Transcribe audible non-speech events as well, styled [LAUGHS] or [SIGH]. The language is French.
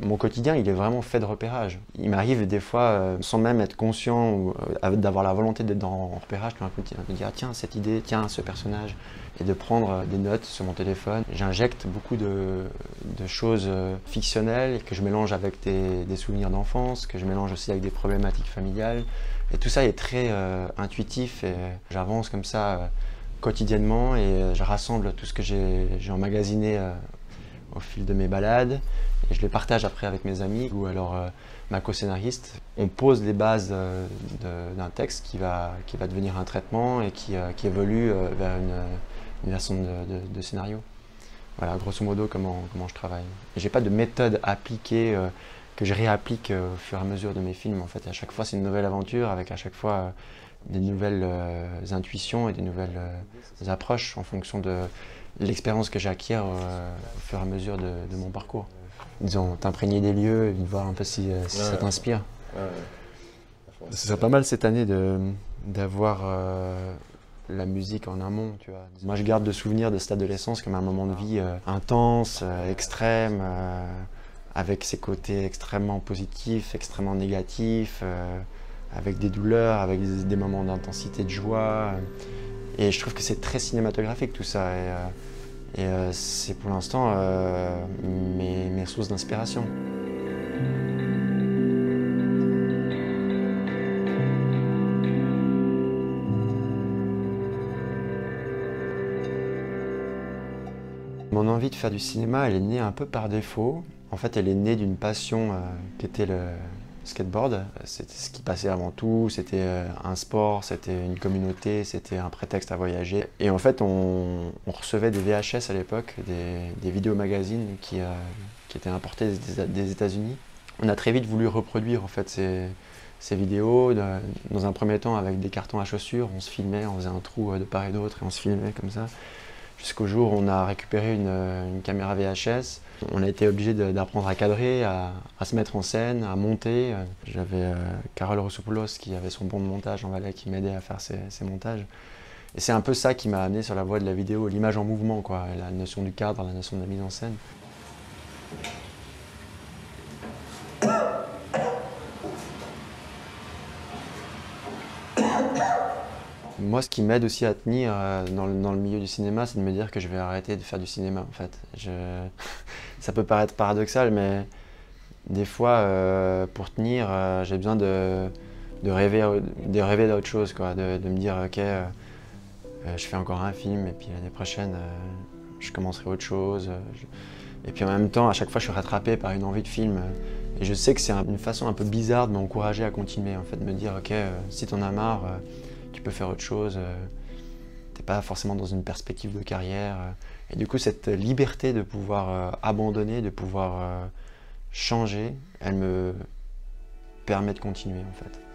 mon quotidien, il est vraiment fait de repérage. Il m'arrive des fois, euh, sans même être conscient ou euh, d'avoir la volonté d'être le repérage, de me dire ah, tiens, cette idée, tiens, ce personnage, et de prendre euh, des notes sur mon téléphone. J'injecte beaucoup de, choses fictionnelles que je mélange avec des, souvenirs d'enfance, que je mélange aussi avec des problématiques familiales. Et tout ça est très intuitif et j'avance comme ça quotidiennement et je rassemble tout ce que j'ai emmagasiné au fil de mes balades et je les partage après avec mes amis ou alors euh, ma co-scénariste. On pose les bases euh, d'un texte qui va, qui va devenir un traitement et qui, euh, qui évolue vers une, version de, de, scénario. Voilà, grosso modo, comment, comment je travaille. J'ai pas de méthode appliquée que je réapplique au fur et à mesure de mes films. En fait, à chaque fois, c'est une nouvelle aventure avec à chaque fois des nouvelles intuitions et des nouvelles approches en fonction de l'expérience que j'acquiers au fur et à mesure de, de mon parcours disons, t'imprégner des lieux et voir un peu si, euh, ça t'inspire. Ce serait pas mal cette année d'avoir euh, la musique en amont, tu vois. Moi, je garde de souvenirs de cette adolescence comme un moment de vie euh, intense, extrême, avec ses côtés extrêmement positifs, extrêmement négatifs, avec des douleurs, avec des, moments d'intensité de joie. Et je trouve que c'est très cinématographique tout ça. Et euh, c'est pour l'instant euh, mes, mes sources d'inspiration. Mon envie de faire du cinéma, elle est née un peu par défaut. En fait, elle est née d'une passion euh, qui était le, skateboard, c'était ce qui passait avant tout, c'était euh, un sport, c'était une communauté, c'était un prétexte à voyager. Et en fait, on, recevait des VHS à l'époque, des, vidéos magazines qui, euh, étaient importées des, États-Unis. On a très vite voulu reproduire en fait ces, ces vidéos, dans un premier temps avec des cartons à chaussures, on se filmait, on faisait un trou euh, de part et d'autre et on se filmait comme ça jusqu'au jour où on a récupéré une, caméra VHS. On a été obligé d'apprendre à cadrer, à, se mettre en scène, à monter. J'avais euh, Carole Rossopoulos qui avait son bon de montage en Valais qui m'aidait à faire ses, montages. Et c'est un peu ça qui m'a amené sur la voie de la vidéo, l'image en mouvement, quoi, la notion du cadre, la notion de la mise en scène. Moi, ce qui m'aide aussi à tenir euh, dans, le, milieu du cinéma, c'est de me dire que je vais arrêter de faire du cinéma, en fait. [LAUGHS] Ça peut paraître paradoxal, mais des fois, euh, pour tenir, euh, j'ai besoin de, rêver, de rêver d'autre chose, quoi. De, me dire, ok, je fais encore un film, et puis l'année prochaine, je commencerai autre chose. Et puis en même temps, à chaque fois, je suis rattrapé par une envie de film. Et je sais que c'est une façon un peu bizarre de m'encourager à continuer, en fait, de me dire, ok, si t'en as marre, tu peux faire autre chose, euh, tu n'es pas forcément dans une perspective de carrière. Euh. et du coup, cette liberté de pouvoir euh, abandonner, de pouvoir changer, elle me permet de continuer en fait.